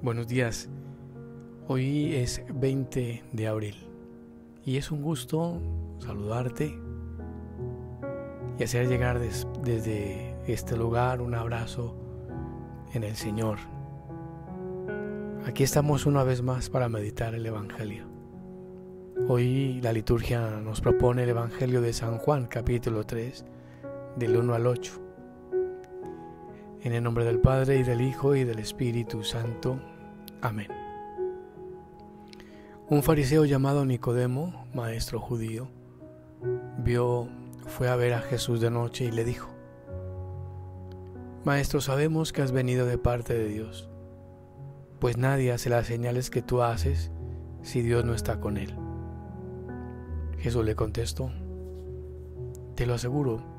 Buenos días. Hoy es 20 de abril y es un gusto saludarte y hacer llegar desde este lugar un abrazo en el Señor. Aquí estamos una vez más para meditar el Evangelio. Hoy la liturgia nos propone el Evangelio de San Juan capítulo 3 del 1 al 8. En el nombre del Padre y del Hijo y del Espíritu Santo. Amén. Un fariseo llamado Nicodemo, maestro judío, vio, fue a ver a Jesús de noche y le dijo, Maestro, sabemos que has venido de parte de Dios, pues nadie hace las señales que tú haces si Dios no está con él. Jesús le contestó, Te lo aseguro,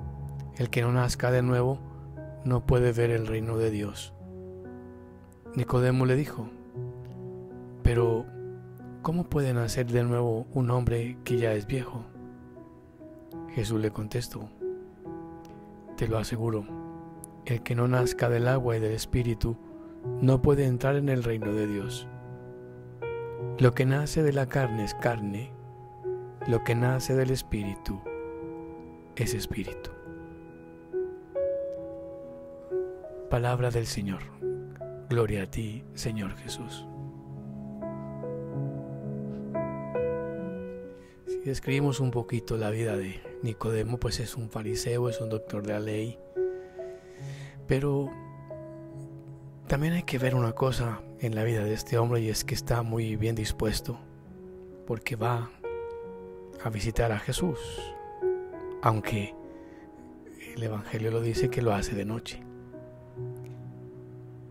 el que no nazca de nuevo no puede ver el reino de Dios. Nicodemo le dijo, pero, ¿cómo puede nacer de nuevo un hombre que ya es viejo? Jesús le contestó, Te lo aseguro, el que no nazca del agua y del Espíritu no puede entrar en el reino de Dios. Lo que nace de la carne es carne, lo que nace del Espíritu es Espíritu. Palabra del Señor. Gloria a ti, Señor Jesús. Si describimos un poquito la vida de Nicodemo, pues es un fariseo, es un doctor de la ley. Pero también hay que ver una cosa en la vida de este hombre y es que está muy bien dispuesto porque va a visitar a Jesús, aunque el Evangelio lo dice que lo hace de noche.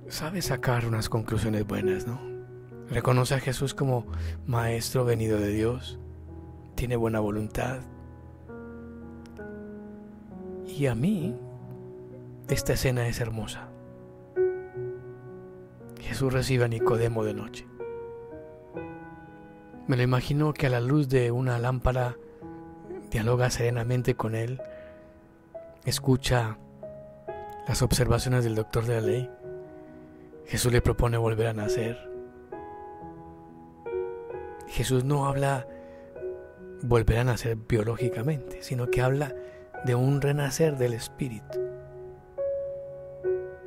Sabe sacar unas conclusiones buenas, ¿no? Reconoce a Jesús como maestro venido de Dios tiene buena voluntad. Y a mí, esta escena es hermosa. Jesús recibe a Nicodemo de noche. Me lo imagino que a la luz de una lámpara dialoga serenamente con él, escucha las observaciones del doctor de la ley. Jesús le propone volver a nacer. Jesús no habla volver a nacer biológicamente, sino que habla de un renacer del espíritu.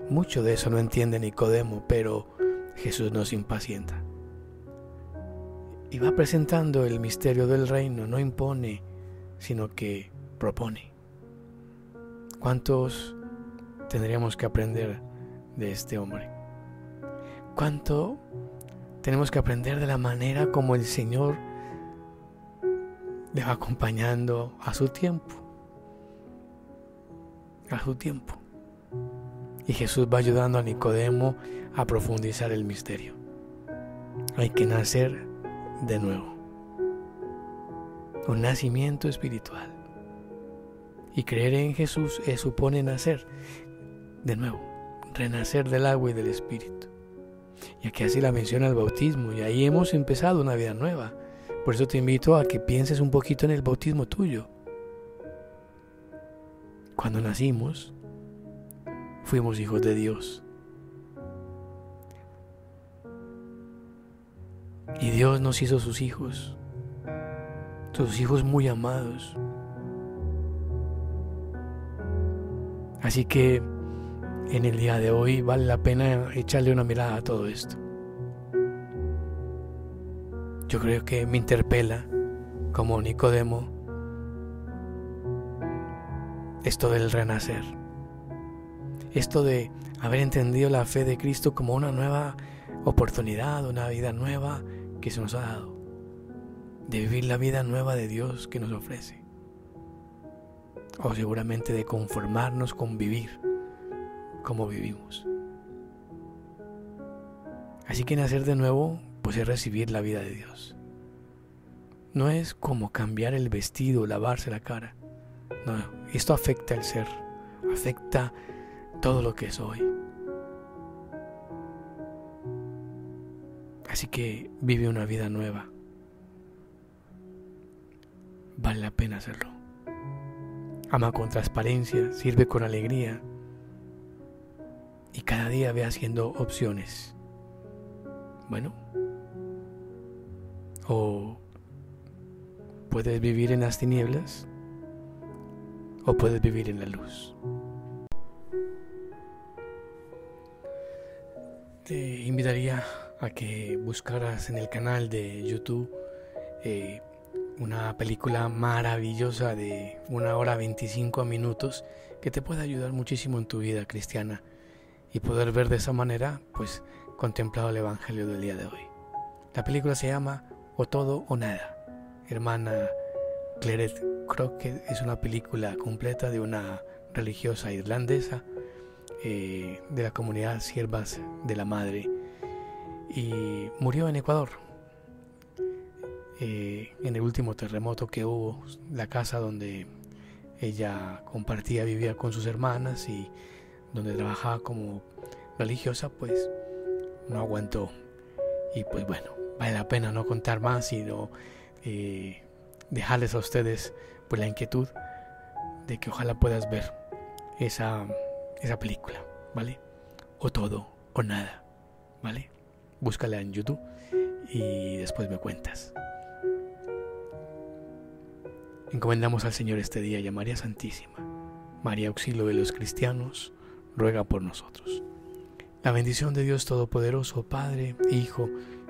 Mucho de eso no entiende Nicodemo, pero Jesús nos impacienta. Y va presentando el misterio del reino, no impone, sino que propone. ¿Cuántos tendríamos que aprender de este hombre? ¿Cuánto tenemos que aprender de la manera como el Señor le va acompañando a su tiempo. A su tiempo. Y Jesús va ayudando a Nicodemo a profundizar el misterio. Hay que nacer de nuevo. Un nacimiento espiritual. Y creer en Jesús es, supone nacer de nuevo, renacer del agua y del espíritu. Y aquí así la menciona el bautismo, y ahí hemos empezado una vida nueva. Por eso te invito a que pienses un poquito en el bautismo tuyo. Cuando nacimos, fuimos hijos de Dios. Y Dios nos hizo sus hijos, sus hijos muy amados. Así que en el día de hoy vale la pena echarle una mirada a todo esto. Yo creo que me interpela como Nicodemo esto del renacer, esto de haber entendido la fe de Cristo como una nueva oportunidad, una vida nueva que se nos ha dado, de vivir la vida nueva de Dios que nos ofrece, o seguramente de conformarnos con vivir como vivimos. Así que nacer de nuevo pues es recibir la vida de Dios. No es como cambiar el vestido, lavarse la cara. No, esto afecta el ser, afecta todo lo que soy. Así que vive una vida nueva. Vale la pena hacerlo. ama con transparencia, sirve con alegría y cada día ve haciendo opciones. Bueno, o puedes vivir en las tinieblas o puedes vivir en la luz. Te invitaría a que buscaras en el canal de YouTube eh, una película maravillosa de una hora 25 minutos que te puede ayudar muchísimo en tu vida cristiana y poder ver de esa manera, pues, contemplado el Evangelio del día de hoy. La película se llama O todo o nada. Hermana Claret Crockett es una película completa de una religiosa irlandesa eh, de la comunidad Siervas de la Madre y murió en Ecuador. Eh, en el último terremoto que hubo, la casa donde ella compartía, vivía con sus hermanas y donde trabajaba como religiosa, pues no aguantó. Y pues bueno, vale la pena no contar más, sino eh, dejarles a ustedes pues la inquietud de que ojalá puedas ver esa, esa película, ¿vale? O todo o nada, ¿vale? Búscala en YouTube y después me cuentas. Encomendamos al Señor este día y a María Santísima, María Auxilio de los cristianos, ruega por nosotros. La bendición de Dios Todopoderoso, Padre, Hijo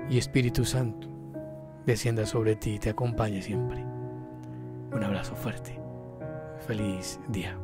y Espíritu Santo, descienda sobre ti y te acompañe siempre. Un abrazo fuerte. Feliz día.